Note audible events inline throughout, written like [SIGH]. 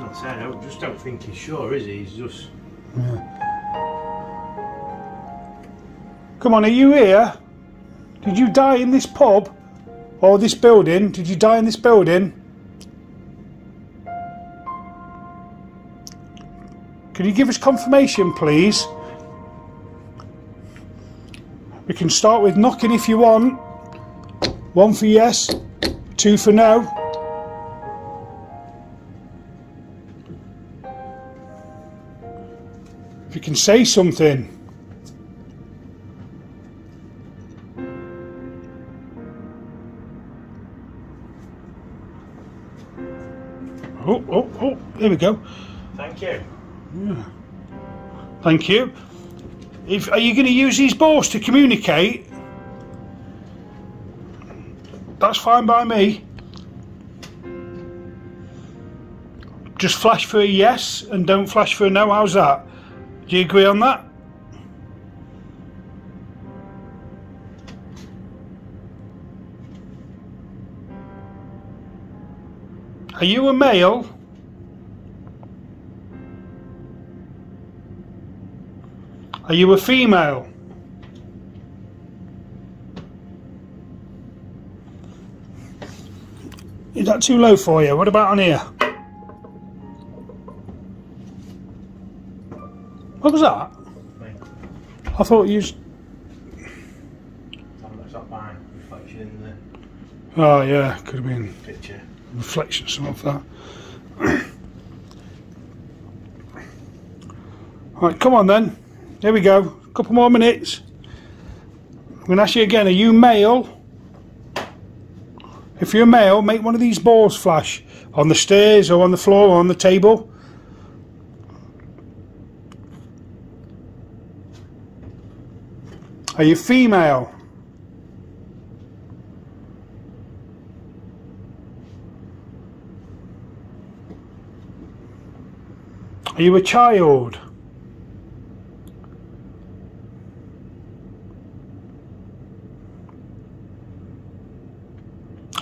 I say, I don't, just don't think he's sure, is he? He's just. Come on, are you here? Did you die in this pub? Or this building? Did you die in this building? Can you give us confirmation, please? We can start with knocking if you want. One for yes, two for no. Can say something. Oh, oh, oh, there we go. Thank you. Yeah. Thank you. If, are you going to use these balls to communicate? That's fine by me. Just flash for a yes and don't flash for a no. How's that? Do you agree on that? Are you a male? Are you a female? Is that too low for you? What about on here? What was that? I thought you. s- That's not mine. Reflection in Oh yeah, could have been picture. reflection some of that. [COUGHS] right, come on then. Here we go. A couple more minutes. I'm going to ask you again. Are you male? If you're male, make one of these balls flash on the stairs or on the floor or on the table. Are you female? Are you a child?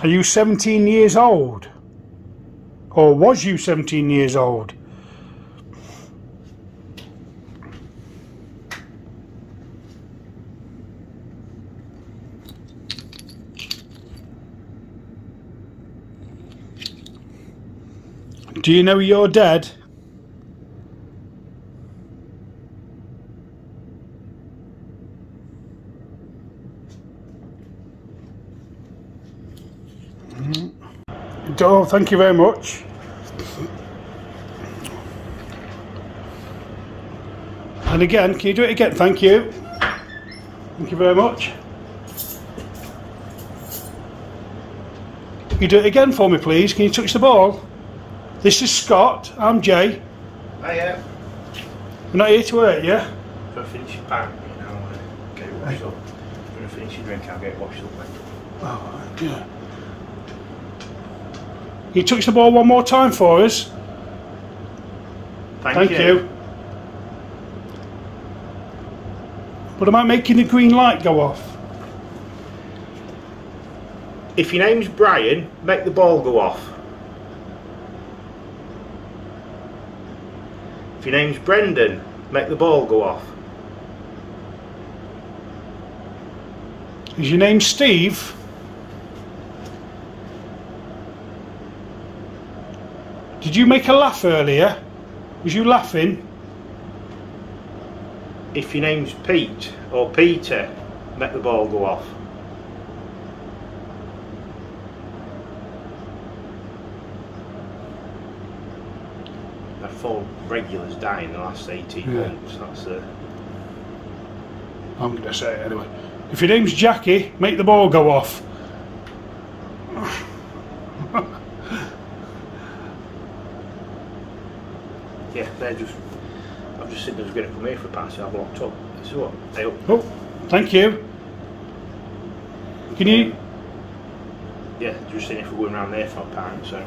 Are you 17 years old? Or was you 17 years old? Do you know you're dead? Oh, thank you very much. And again, can you do it again? Thank you. Thank you very much. Can you do it again for me, please? Can you touch the ball? This is Scott. I'm Jay. Hiya. We're not here to hurt you. If I finish your pan, you know, uh, get it washed up. When I finish your drink, I'll get it washed up. Mate. Oh, yeah. Can you touch the ball one more time for us? Thank, Thank you. But am I making the green light go off? If your name's Brian, make the ball go off. Your name's Brendan, make the ball go off. Is your name Steve? Did you make a laugh earlier? Was you laughing? If your name's Pete or Peter, make the ball go off. Four regulars die in the last 18 Yeah. months. That's uh, I'm going to say it anyway. If your name's Jackie, make the ball go off. yeah, they're just. I've just seen them going to come here for a pass. I've locked up. So what? Up. Oh, thank you. Can you? Yeah, just seeing if we're going around there for a pound. So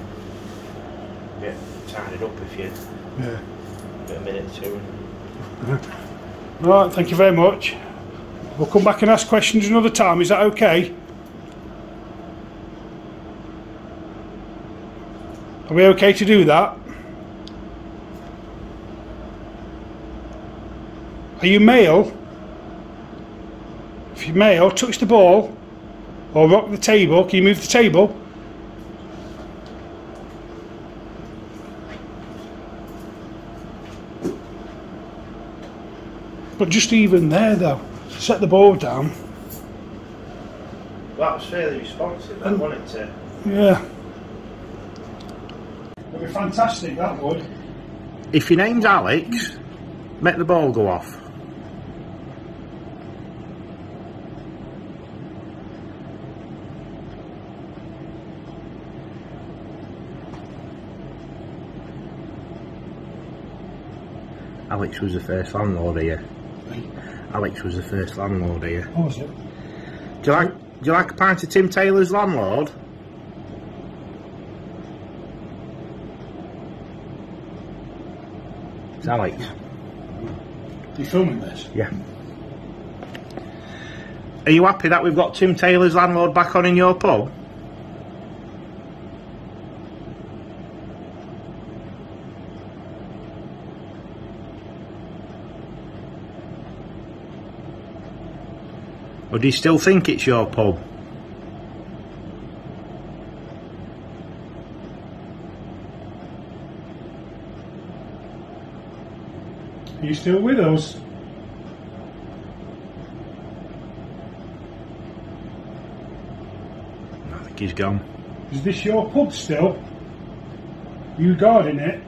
yeah, tied up if you Yeah. get a minute or two. [LAUGHS] Right, thank you very much. We'll come back and ask questions another time. Is that okay? Are we okay to do that? Are you male? If you're male, touch the ball or rock the table. Can you move the table? But just even there though, set the ball down. Well, that was fairly responsive, I wanted to. Yeah. It'd be fantastic, that would. If your name's Alex, make the ball go off. Alex was the first landlord here. Alex was the first landlord here. What was it? Do you like do you like a pint of Tim Taylor's landlord? It's Alex. You filming this? Yeah. Are you happy that we've got Tim Taylor's landlord back on in your pub? Or do you still think it's your pub? Are you still with us? I think he's gone. Is this your pub still? You guarding it?